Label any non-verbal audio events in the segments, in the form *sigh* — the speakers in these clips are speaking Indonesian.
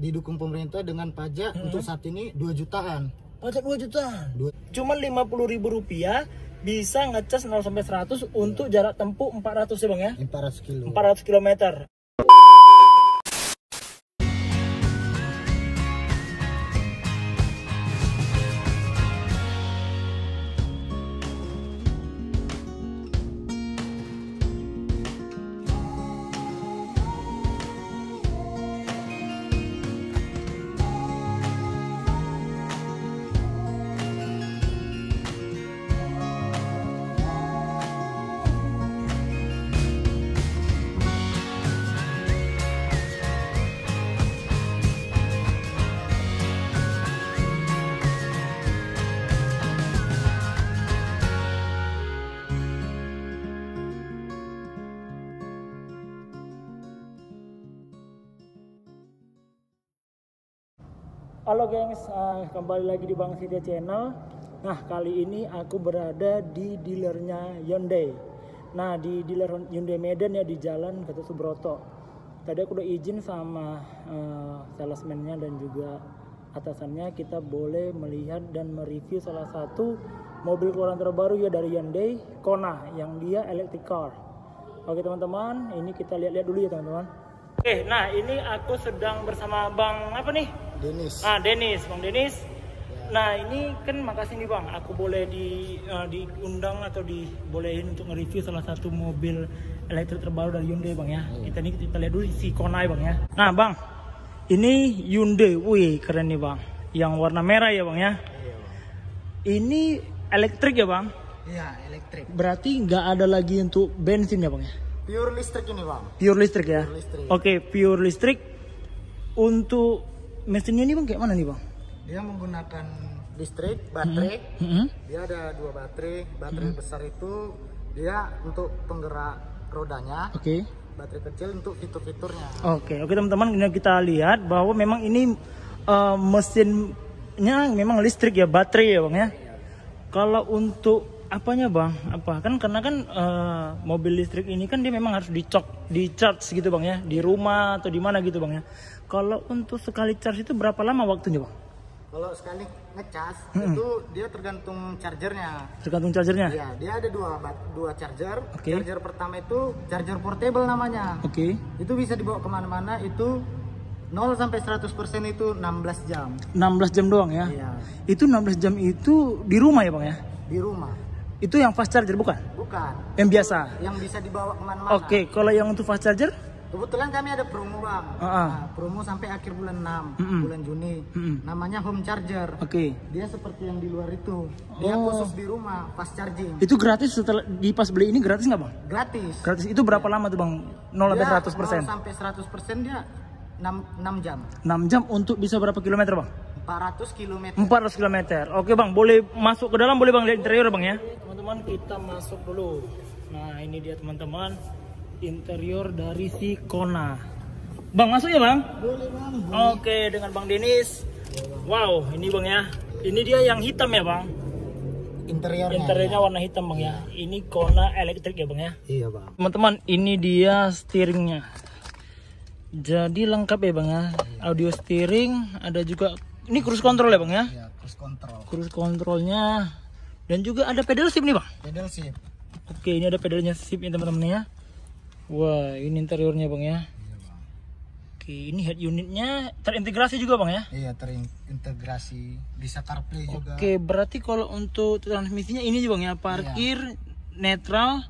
didukung pemerintah dengan pajak Hmm. untuk saat ini 2 jutaan. Pajak 2 juta. Dua- Cuman 50 ribu rupiah bisa ngecas 0 sampai 100 untuk jarak tempuh 400 ya bang ya. 400 kilo. 400 km. Halo gengs, ah, kembali lagi di Bang Setia Channel. Nah kali ini aku berada di dealernya Hyundai. Nah di dealer Hyundai Medan ya di Jalan Gatot Subroto. Tadi aku udah izin sama eh, salesman-nya dan juga atasannya kita boleh melihat dan mereview salah satu mobil keluaran terbaru ya dari Hyundai Kona yang dia electric car. Oke teman-teman, ini kita lihat-lihat dulu ya teman-teman. Oke, nah ini aku sedang bersama Bang apa nih? Denis. Ah, Denis, Bang Denis. Nah, ini kan makasih nih Bang, aku boleh di eh, diundang atau dibolehin untuk nge-review salah satu mobil elektrik terbaru dari Hyundai Bang ya. Kita nih kita lihat dulu si Kona Bang ya. Nah, Bang. Ini Hyundai. Wih, keren nih Bang. Yang warna merah ya Bang ya. Ini elektrik ya Bang. Iya, elektrik. Berarti nggak ada lagi untuk bensin ya Bang ya. Pure listrik ini, Bang. Pure listrik ya. Pure listrik. Oke, pure listrik. Untuk mesinnya ini Bang kayak mana nih Bang? Dia menggunakan listrik, baterai. Mm-hmm. Dia ada dua baterai. Baterai besar itu dia untuk penggerak rodanya. Oke. Baterai kecil untuk fitur-fiturnya. Oke, oke teman-teman, ini kita lihat bahwa memang ini eh, mesinnya memang listrik ya, baterai ya bang ya. Kalau untuk apanya bang, apa kan karena kan eh, mobil listrik ini kan dia memang harus dicok, di charge gitu bang ya, di rumah atau di mana gitu bang ya. Kalau untuk sekali charge itu berapa lama waktunya bang? Kalau sekali ngecas itu dia tergantung chargernya. Tergantung chargernya. Iya, dia ada dua dua charger. Oke. Charger pertama itu charger portable namanya. Oke, Itu bisa dibawa ke mana-mana. Itu 0 sampai 100% itu 16 jam. 16 jam doang ya. Iya, Itu 16 jam itu di rumah ya bang ya? di rumah. Itu yang fast charger bukan? Bukan. Yang biasa. Yang bisa dibawa ke mana-mana. Oke, kalau yang untuk fast charger? Kebetulan kami ada promo bang. Ah, ah. Nah, promo sampai akhir bulan 6, Mm-mm. bulan Juni. Mm-mm. Namanya home charger. Oke. Dia seperti yang di luar itu. Dia Oh. khusus di rumah, fast charging. Itu gratis setelah di pas beli ini gratis nggak bang? Gratis. Gratis itu berapa lama tuh bang? 0 sampai Dia 100 persen. 0 sampai 100% dia 6, 6 jam. 6 jam untuk bisa berapa kilometer bang? 400 km. 400 kilometer. Oke bang, boleh masuk ke dalam boleh bang lihat interior bang ya? Teman-teman kita masuk dulu. Nah ini dia teman-teman interior dari si Kona. Bang masuk ya bang? Boleh bang. Oke dengan bang Denis. Wow ini bang ya. Ini dia yang hitam ya bang? Interiornya. Interiornya warna hitam bang ya. Ini Kona elektrik ya bang ya? Iya bang. Teman-teman, ini dia steeringnya. Jadi lengkap ya bang ya. Audio steering, ada juga ini cruise control ya bang ya. Iya, cruise control. Cruise controlnya dan juga ada pedal shift nih bang. Pedal shift. Oke, ini ada pedalnya shift ya teman-teman ya. Wah, ini interiornya bang ya. Iya bang. Oke, ini head unitnya terintegrasi juga bang ya. Iya terintegrasi bisa CarPlay juga. Oke, berarti kalau untuk transmisinya ini juga bang ya, parkir, netral,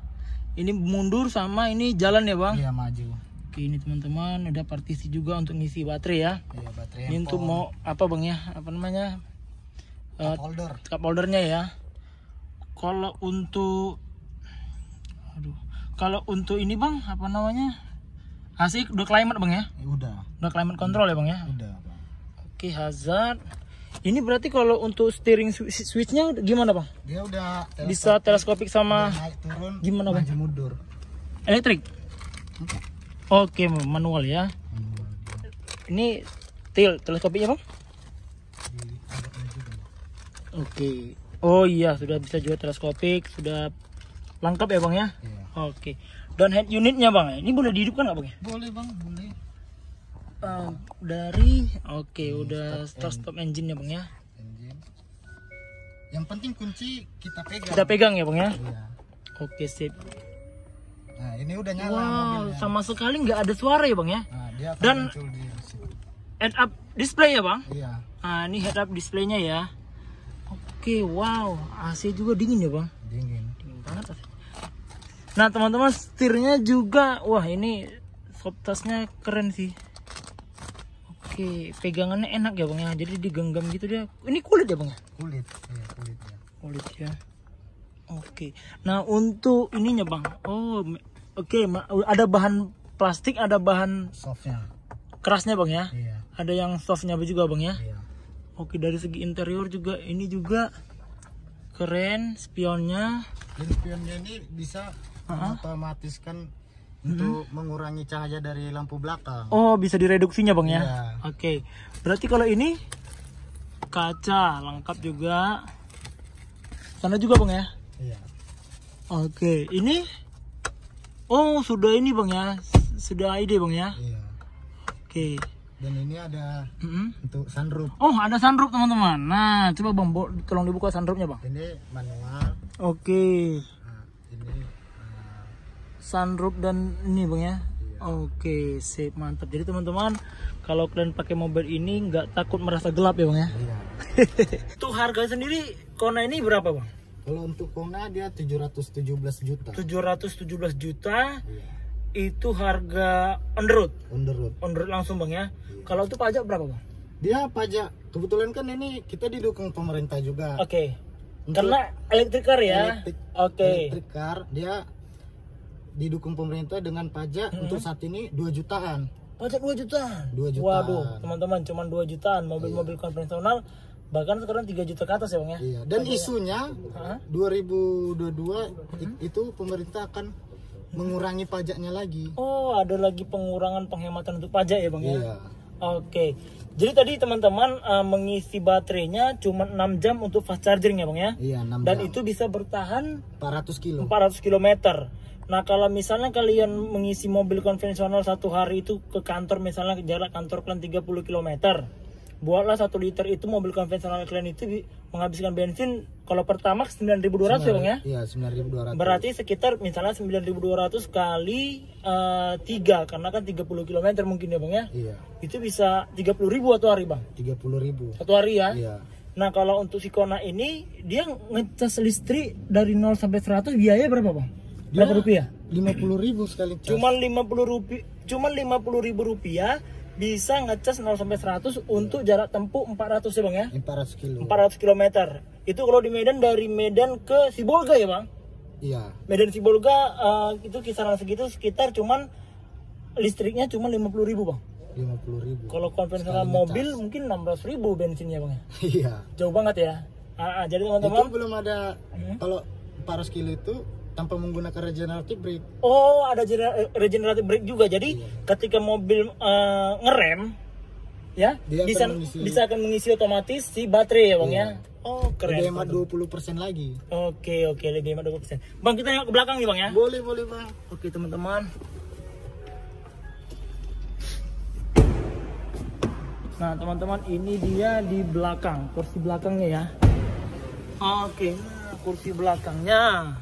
ini mundur sama ini jalan ya bang. Iya maju. Oke, ini teman-teman ada partisi juga untuk ngisi baterai ya. Iya baterai Ini untuk mau apa bang ya? Apa namanya? Eh, holder. cup holdernya ya. Kalau untuk, aduh, kalau untuk ini bang, apa namanya? AC udah climate bang ya? Ya, udah, Udah climate control ya bang ya? udah bang. Oke hazard. Ini berarti kalau untuk steering swi- switchnya gimana bang? Dia udah teles- Bisa teleskopik sama naik turun. gimana, Bang? Mundur. elektrik? Oke manual ya. Ini til teleskopiknya bang? Oke. Oh iya, sudah bisa juga teleskopik, sudah lengkap ya bang ya? Iya. Oke. Dan head unitnya bang, ini boleh dihidupkan nggak bang? ya? Boleh bang, boleh. eh, dari oke udah start stop engine ya bang ya engine yang penting kunci kita pegang kita pegang ya bang ya Iya. oke sip nah ini udah nyala wow mobilnya sama sekali nggak ada suara ya bang ya nah dia akan Dan- di head up display ya bang iya nah ini head up displaynya ya oke wow AC juga dingin ya bang dingin dingin banget AC. Nah teman-teman setirnya juga. Wah ini soft touchnya keren sih. Oke pegangannya enak ya bang ya. Jadi digenggam gitu dia. Ini kulit ya bang ya? Kulit iya kulitnya kulit ya. Oke. Nah untuk ininya bang. Oh oke ada bahan plastik ada bahan softnya. kerasnya bang ya? Iya. Ada yang softnya juga bang ya? Iya. Oke dari segi interior juga ini juga keren spionnya. Dan spionnya ini bisa mengotomatiskan untuk mengurangi cahaya dari lampu belakang. Oh bisa direduksinya bang ya? Iya. oke. Berarti kalau ini kaca lengkap juga. Sana juga bang ya? Iya. Oke, ini? Oh sudah ini bang ya, sudah ID bang ya. iya. Oke. dan ini ada Mm-mm. untuk sunroof. Oh ada sunroof teman-teman. Nah coba bang, tolong dibuka sunroofnya bang. ini manual. Oke, uh, sunroof dan ini bang ya. Iya. Oke, sip mantap. Jadi teman-teman, kalau kalian pakai mobil ini nggak takut merasa gelap ya bang ya. iya *laughs* Itu harga sendiri Kona ini berapa bang? kalau untuk Kona dia 717 juta 717 juta. iya Itu harga on the road, on the road on the road langsung bang ya. Kalau itu pajak berapa bang? dia pajak kebetulan kan ini kita didukung pemerintah juga Oke. Untuk Karena elektrik car ya. elektrik Oke. electric car dia didukung pemerintah dengan pajak Hmm. untuk saat ini 2 jutaan Pajak 2 jutaan. 2 jutaan. Waduh, teman-teman cuman 2 jutaan mobil-mobil konvensional bahkan sekarang 3 juta ke atas ya, Bang ya. iya dan isunya Hah? 2022 i- itu pemerintah akan mengurangi pajaknya lagi Oh, ada lagi pengurangan penghematan untuk pajak ya, Bang ya. iya Oke. Jadi tadi teman-teman eh, mengisi baterainya cuma 6 jam untuk fast charging ya, Bang ya. iya 6 Dan jam itu bisa bertahan 400 kilo 400 km. Nah kalau misalnya kalian mengisi mobil konvensional satu hari itu ke kantor misalnya jarak kantor kalian 30 km buatlah satu liter itu mobil konvensional kalian itu bi- menghabiskan bensin kalau pertama 9.200 ya bang ya? Iya 9200 berarti sekitar misalnya 9.200 kali eh, 3 karena kan 30 km mungkin ya bang ya? Iya. Itu bisa 30.000 atau hari bang? 30 ribu. Satu hari ya? Iya. Nah kalau untuk si Kona ini dia ngecas listrik dari 0 sampai 100 biaya berapa bang? Berapa rupiah? 50 ribu sekali cas. Cuman 50 rupiah, cuman 50 ribu rupiah bisa ngecas 0 sampai 100 untuk jarak tempuh 400 ya bang ya? 400 kilo 400 km. Itu kalau di Medan dari Medan ke Sibolga ya bang? iya Medan Sibolga eh, itu kisaran segitu sekitar cuman listriknya cuma 50 ribu bang. 50 ribu Kalau konvensional mobil mungkin 16 ribu bensinnya bang ya. iya Jauh banget ya. Ah, ah, jadi itu teman-teman belum ada Hmm? kalau 400 kilo itu tanpa menggunakan regenerative brake Oh, ada gener- regenerative brake juga. Jadi ketika mobil eh, ngerem, ya Dia akan bisa mengisi. bisa akan mengisi otomatis si baterai ya bang ya. Oh lebih keren. hemat 20% lagi Oke oke lebih hemat 20%. Bang kita yuk ke belakang nih bang ya. boleh boleh bang Oke teman-teman. Nah teman-teman ini dia di belakang kursi belakangnya ya. Oke, nah kursi belakangnya.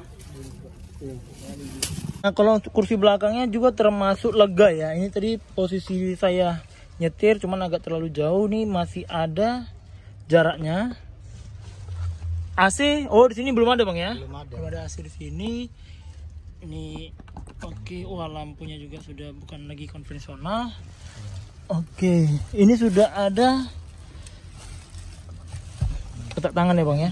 Nah kalau untuk kursi belakangnya juga termasuk lega ya. Ini tadi posisi saya nyetir cuman agak terlalu jauh nih masih ada jaraknya. AC, oh di sini belum ada bang ya? belum ada Belum ada AC di sini. Ini oke, wah lampunya juga sudah bukan lagi konvensional. Oke, ini sudah ada kotak tangan ya bang ya?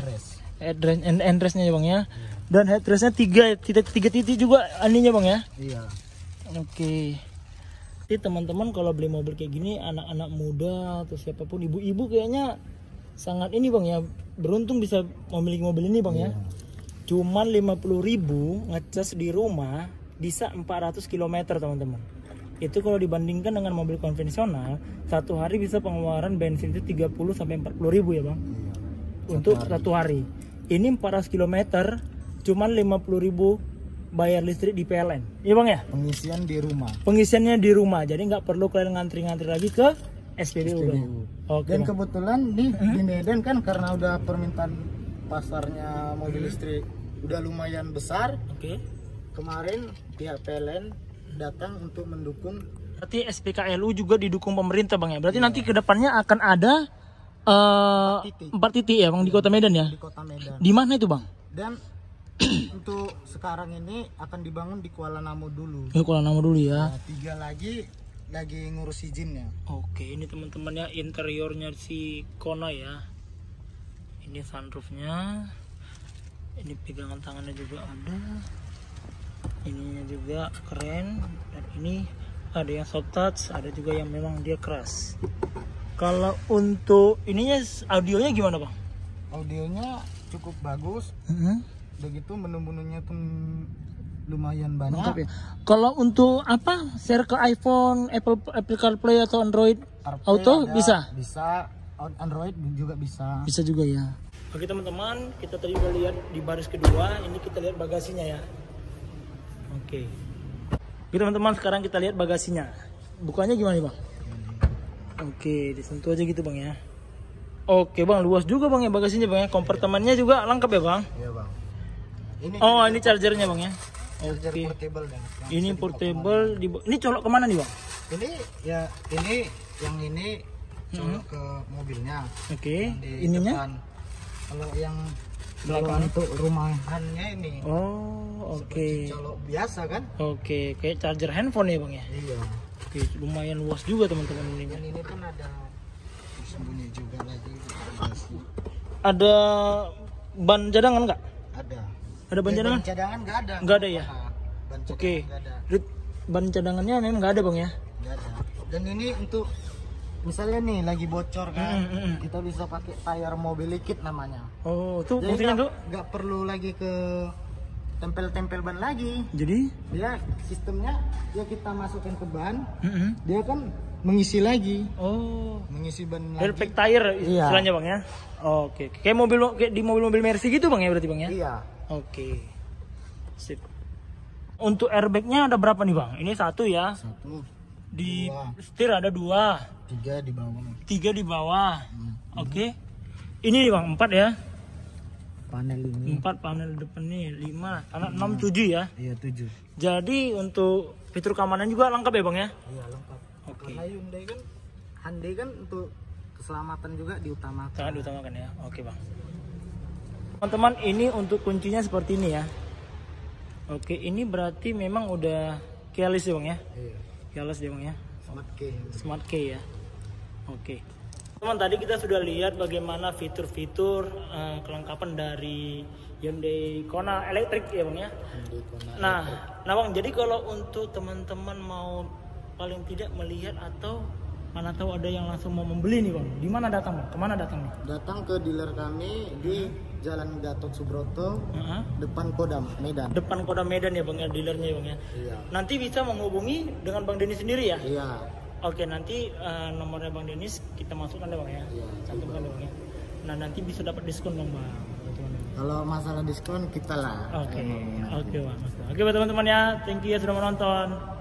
End, headrestnya ya bang ya? Dan headrestnya tiga titik tiga titik juga aninya bang ya? iya Oke. Jadi teman-teman kalau beli mobil kayak gini anak-anak muda atau siapa pun ibu-ibu kayaknya sangat ini bang ya beruntung bisa memiliki mobil ini bang ya. Cuman 50.000 ngecas di rumah bisa 400 km teman-teman. Itu kalau dibandingkan dengan mobil konvensional satu hari bisa pengeluaran bensin itu 30 sampai 40 ribu ya bang iya untuk satu hari. Ini 400 km cuman 50.000 bayar listrik di PLN. Iya bang ya? Pengisian di rumah. Pengisiannya di rumah, jadi nggak perlu kalian ngantri-ngantri lagi ke SPBU. SPBU. Oke. Dan Bang. kebetulan nih di Medan kan karena udah permintaan pasarnya mobil listrik udah lumayan besar. Oke. Kemarin pihak PLN datang untuk mendukung Berarti SPKLU juga didukung pemerintah bang ya. Berarti nanti ke depannya akan ada eh, titik. empat titik ya bang di kota Medan ya. di kota Medan. Di mana itu bang? Dan untuk sekarang ini akan dibangun di Kuala Namu dulu. Ya kalau nama dulu ya. Nah, tiga lagi lagi ngurus izinnya. Oke, ini teman-temannya interiornya si Kona ya. Ini sunroofnya. Ini pegangan tangannya juga ada. Ininya juga keren. Dan ini ada yang soft touch, ada juga yang memang dia keras. Kalau untuk ininya audionya gimana bang? Audionya cukup bagus. Mhm. Begitu menu-menunya pun lumayan banyak. Mantap ya. Kalau untuk apa? Share ke iPhone, Apple Apple CarPlay atau Android CarPlay Auto ada, bisa? Bisa. Android juga bisa. Bisa juga ya. Oke teman-teman, kita tadi udah lihat di baris kedua, ini kita lihat bagasinya ya. Oke. Oke teman-teman, sekarang kita lihat bagasinya. Bukanya gimana nih bang? Oke, disentuh aja gitu bang ya. Oke bang, luas juga bang ya bagasinya bang ya. Kompartemennya juga lengkap ya bang. Iya bang. Ini Oh ini chargernya bang ya. charger Oke. portable dan Ini portable. Di, ini colok ke mana nih bang? Ini ya ini yang ini colok ke mobilnya. Oke. Di Ininya? depan. Kalau yang Belakang. untuk rumahannya ini Oh oke. colok biasa kan? Oke, kayak charger handphone ya bang ya. Iya. Oke, lumayan luas juga teman-teman ini. Dan ini pun ada sembunyi juga lagi. Ada ban cadangan nggak? Ada. Ban Ya, cadangan? Ban cadangan nggak ada. Nggak ada ya? Ban Oke. ada. Rit, ban cadangannya memang nggak ada bang ya? Nggak ada. Dan ini untuk misalnya nih lagi bocor kan, Mm, mm, mm. kita bisa pakai tayar mobil liquid namanya. Oh, tuh Jadi fungsinya tuh. nggak perlu lagi ke tempel-tempel ban lagi. Jadi, Dia sistemnya ya kita masukkan ke ban, mm-mm. dia kan mengisi lagi, oh, mengisi ban lagi. perfect tire Iya. istilahnya bang ya? Oke, kayak mobil kayak di mobil-mobil Mercy gitu bang ya berarti bang ya? Iya. Oke, sip. Untuk airbagnya ada berapa nih bang? Ini satu ya. Satu, Di Dua. setir ada dua, tiga di bawah. tiga di bawah. Hmm. Oke. Ini nih bang empat ya. Panel ini. Empat panel depan nih, lima, karena enam tujuh ya. Iya tujuh. Jadi untuk fitur keamanan juga lengkap ya bang ya? Iya lengkap. Oke. Karena Hyundai kan, Hyundai kan untuk keselamatan juga diutamakan. Sangat diutamakan ya. Oke bang. Teman-teman ini untuk kuncinya seperti ini ya. Oke ini berarti memang udah keyless ya bang ya? Iya. Keyless ya bang ya? Smart key. Smart key ya. Oke. Teman tadi kita sudah lihat bagaimana fitur-fitur eh, kelengkapan dari Hyundai Kona elektrik ya bang ya. Hyundai Kona. Nah, nah bang, jadi kalau untuk teman-teman mau paling tidak melihat atau mana tahu ada yang langsung mau membeli nih bang, di mana datang bang? Ke mana datang nih? Datang ke dealer kami di Jalan Gatot Subroto, Heeh. depan Kodam, Medan. Depan Kota Medan ya bang ya, dealernya ya bang ya. Iya. Nanti bisa menghubungi dengan bang Denis sendiri ya? Iya. Oke, nanti eh, nomornya bang Denis kita masukkan deh bang ya. Iya. Cantumkan deh bang ya. Nah nanti bisa dapat diskon dong bang. Kalau masalah diskon kita lah. Oke, mau- oke bang. Oke buat teman-teman ya, thank you ya sudah menonton.